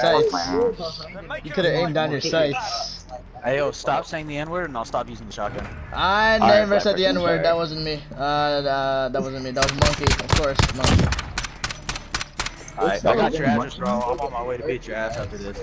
sights. You could have aimed down your sights. Hey, yo, stop saying the N word and I'll stop using the shotgun. I All never said the N word. That wasn't me. Uh, uh, that wasn't me. That was monkey, of course. Monkey. Alright, I got your address, bro. I'm on my way to beat your ass after this.